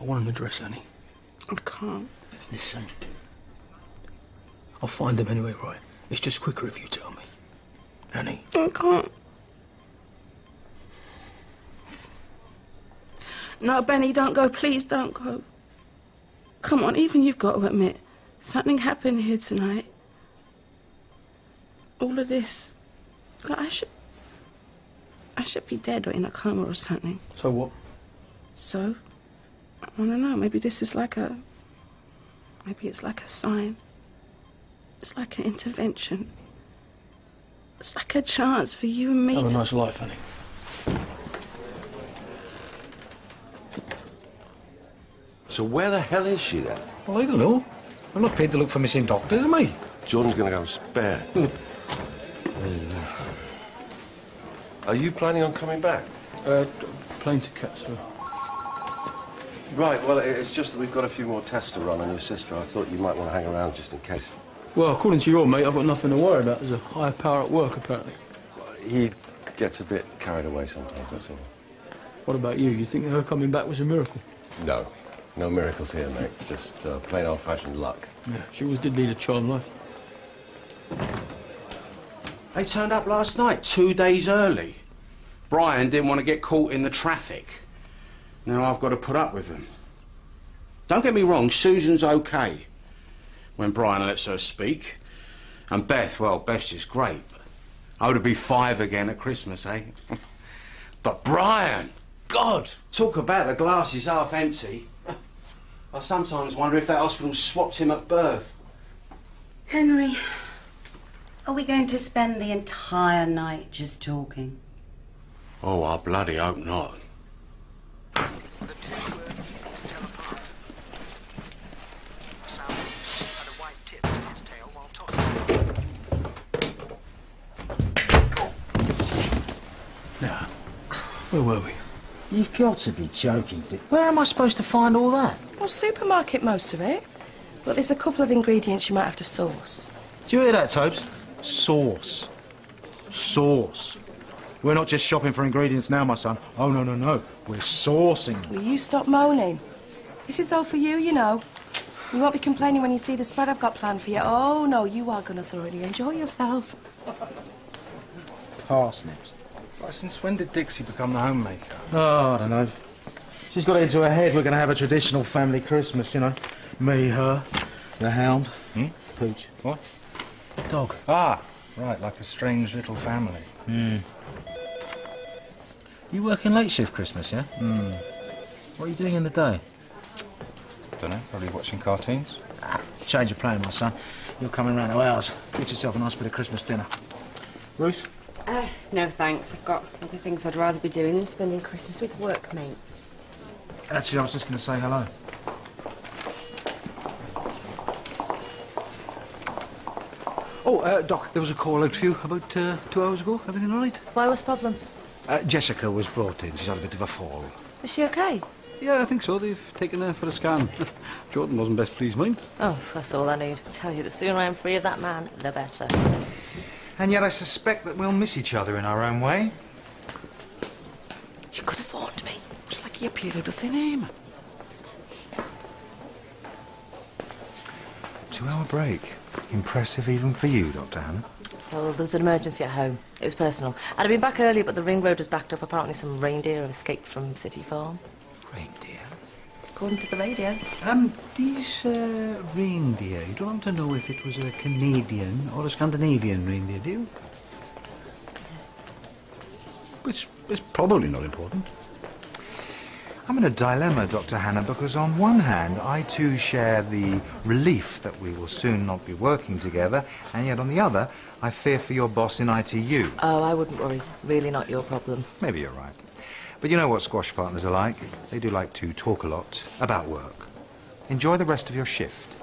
I want an address, Annie. I can't. Listen. I'll find them anyway, right? It's just quicker if you tell me. Annie. I can't. No, Benny, don't go. Please don't go. Come on, even you've got to admit, something happened here tonight. All of this. Like, I should. I should be dead or in a coma or something. So what? So? I don't know. Maybe this is like a. Maybe it's like a sign. It's like an intervention. It's like a chance for you and me Have a nice life, Annie. So where the hell is she then? Well, I don't know. I'm not paid to look for missing doctors, am I? Jordan's gonna go spare. Are you planning on coming back? Uh, plane catch So. Right, well, it's just that we've got a few more tests to run on your sister. I thought you might want to hang around just in case. Well, according to your mate, I've got nothing to worry about. There's a higher power at work, apparently. He gets a bit carried away sometimes, that's all. What about you? You think her coming back was a miracle? No, no miracles here, mate. Just uh, plain old-fashioned luck. Yeah, she always did lead a charmed life. They turned up last night, two days early. Brian didn't want to get caught in the traffic. Now I've got to put up with them. Don't get me wrong, Susan's okay when Brian lets her speak. And Beth, well, Beth's just great. I would be five again at Christmas, eh? but Brian, God, talk about the glass is half empty. I sometimes wonder if that hospital swapped him at birth. Henry, are we going to spend the entire night just talking? Oh, I bloody hope not. The two were easy to tell apart. Sam had a white tip to his tail while talking. Now, where were we? You've got to be joking, Dick. Where am I supposed to find all that? Well, supermarket, most of it. But there's a couple of ingredients you might have to source. Do you hear that, Tobes? Sauce. Sauce. We're not just shopping for ingredients now, my son. Oh, no, no, no. We're sourcing. Will you stop moaning? This is all for you, you know. You won't be complaining when you see the spread I've got planned for you. Oh, no, you are going to thoroughly enjoy yourself. Parsnips. Right, since when did Dixie become the homemaker? Oh, I don't know. She's got it into her head we're going to have a traditional family Christmas, you know. Me, her, the hound, Hmm? Pooch. What? Dog. Ah, right, like a strange little family. Hmm. You working late shift Christmas, yeah? Hmm. What are you doing in the day? Don't know, probably watching cartoons. Ah, change of plan, my son. You're coming round to ours. Get yourself a nice bit of Christmas dinner. Ruth? Uh, no thanks. I've got other things I'd rather be doing than spending Christmas with workmates. Actually, I was just going to say hello. Oh, uh, Doc, there was a call out for you about uh, two hours ago. Everything all right? Why, what's the problem? Uh, Jessica was brought in. She's had a bit of a fall. Is she okay? Yeah, I think so. They've taken her for a scan. Jordan wasn't best pleased, mind. Oh, that's all I need. I tell you, the sooner I'm free of that man, the better. And yet I suspect that we'll miss each other in our own way. You could have warned me. It's like you appeared out of thin air. Two-hour break. Impressive even for you, Dr. Hannah. Well, there was an emergency at home. It was personal. I'd have been back earlier, but the ring road was backed up. Apparently, some reindeer have escaped from City Farm. Reindeer? According to the radio. Um, these uh, reindeer, you don't want to know if it was a Canadian or a Scandinavian reindeer, do you? It's, it's probably not important. I'm in a dilemma, Dr. Hannah, because on one hand, I too share the relief that we will soon not be working together, and yet on the other, I fear for your boss in ITU. Oh, I wouldn't worry. Really not your problem. Maybe you're right. But you know what squash partners are like? They do like to talk a lot about work. Enjoy the rest of your shift.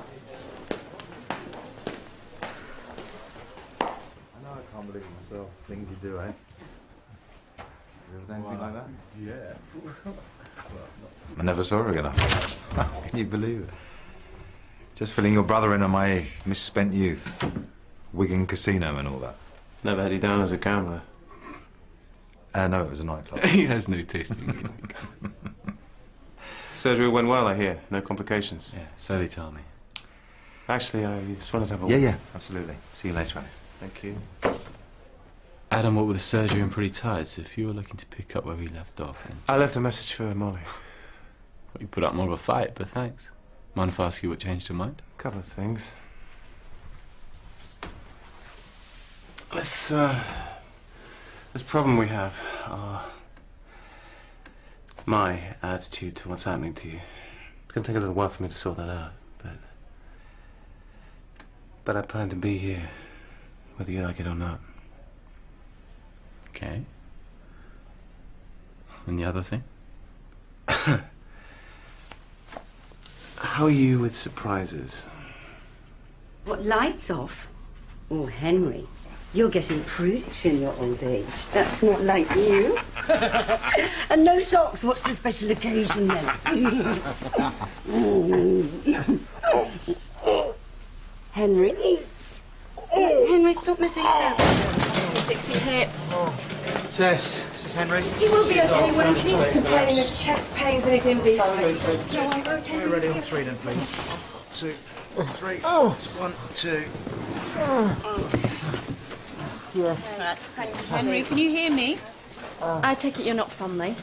I know I can't believe myself. Things you do, eh? You ever done anything like that? Yeah. I never saw her again. Can you believe it? Just filling your brother in on my misspent youth. Wigan Casino and all that. Never had you down as a gambler. Uh, no, it was a nightclub. he has no taste in music. Surgery went well, I hear. No complications. Yeah, so they tell me. Actually, I just wanted to have a Yeah, walk. yeah, absolutely. See you later, Alice. Thank you. Adam, what with the surgery, I'm pretty tired, so if you were looking to pick up where we left off, then... I left a message for Molly. Well, you put up more of a fight, but thanks. Mind if I ask you what changed your mind? A couple of things. This, uh, this problem we have, uh, my attitude to what's happening to you. It's gonna take a little while for me to sort that out, but, but I plan to be here, whether you like it or not. Okay. And the other thing? How are you with surprises? What, lights off? Oh, Henry, you're getting prudish in your old age. That's not like you. and no socks. What's the special occasion then? Henry? Henry, stop messing about. Dixie here. Tess, this is Henry. He will be okay, won't he? He's complaining of chest pains and his invites. No, I'm okay. We're ready on three then, please. Two, three. Oh. One, two. Oh. Yeah. That's Henry, can you hear me? I take it you're not family.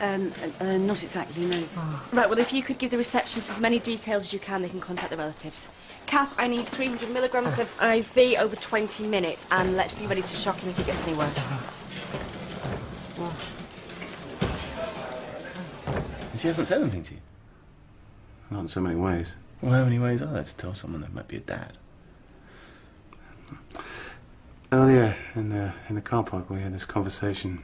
Um, uh, not exactly, no. Right, well, if you could give the receptionist as many details as you can, they can contact the relatives. Kath, I need 300 milligrams of IV over 20 minutes, and let's be ready to shock him if he gets any worse. She hasn't said anything to you? Not in so many ways. Well, how many ways are there to tell someone that might be a dad? Earlier in the in the car park, we had this conversation.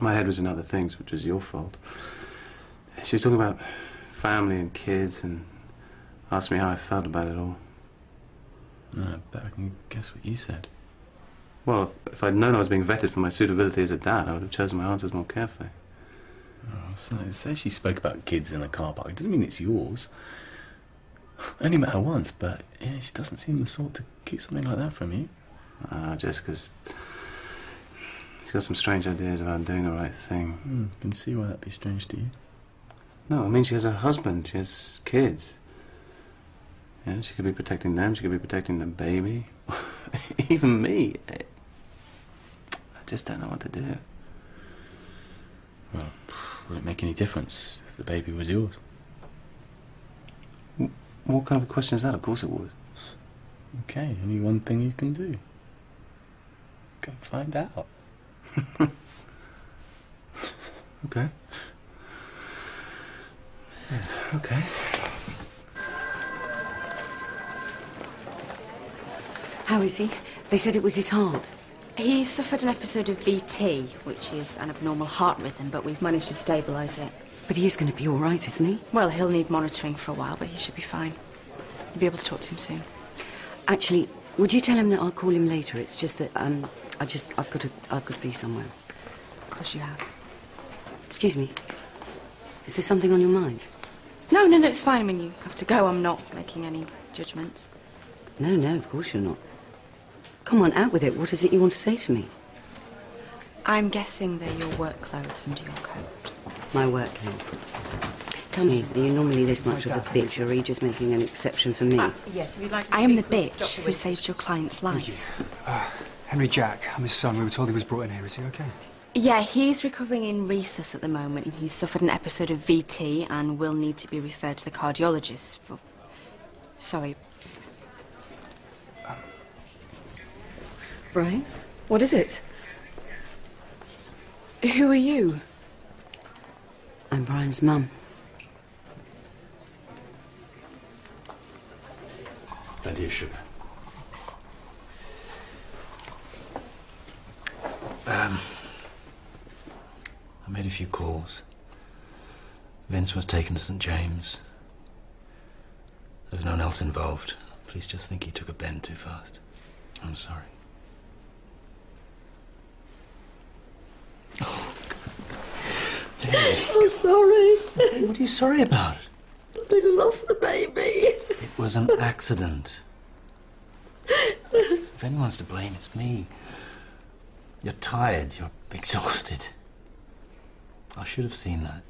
My head was in other things, which was your fault. She was talking about family and kids, and asked me how I felt about it all. Uh, I bet I can guess what you said. Well, if, if I'd known I was being vetted for my suitability as a dad, I would have chosen my answers more carefully. Oh, so, say she spoke about kids in the car park. It doesn't mean it's yours. Only met her once, but yeah, she doesn't seem the sort to keep something like that from you. Uh, just because she's got some strange ideas about doing the right thing. Hmm, can see why that'd be strange to you. No, I mean she has a husband, she has kids. Yeah, she could be protecting them, she could be protecting the baby. Even me. I just don't know what to do. Well, would it make any difference if the baby was yours? What kind of a question is that? Of course it would. Okay, only one thing you can do. Go find out. Okay. Yeah, okay. How is he? They said it was his heart. He suffered an episode of VT, which is an abnormal heart rhythm, but we've managed to stabilise it. But he is going to be all right, isn't he? Well, he'll need monitoring for a while, but he should be fine. You'll be able to talk to him soon. Actually, would you tell him that I'll call him later? It's just that um, I just I've got to I've got to be somewhere. Of course you have. Excuse me. Is there something on your mind? No, no, no, it's fine. I mean, you have to go. I'm not making any judgments. No, no, of course you're not. Come on, out with it. What is it you want to say to me? I'm guessing they're your work clothes under your coat. My work clothes. Tell me, are you normally this much of a bitch, or are you just making an exception for me? yes, if you'd like to I am the bitch who saved your client's life. Uh, Henry Jack, I'm his son. We were told he was brought in here. Is he okay? Yeah, he's recovering in Resus at the moment. and He's suffered an episode of VT and will need to be referred to the cardiologist for... Sorry. Brian, what is it? Who are you? I'm Brian's mum. Plenty of sugar. Um, I made a few calls. Vince was taken to St. James. There's no one else involved. Please just think he took a bend too fast. I'm sorry. Oh, God. I'm sorry. What are you sorry about? That he lost the baby. It was an accident. If anyone's to blame, it's me. You're tired, you're exhausted. I should have seen that.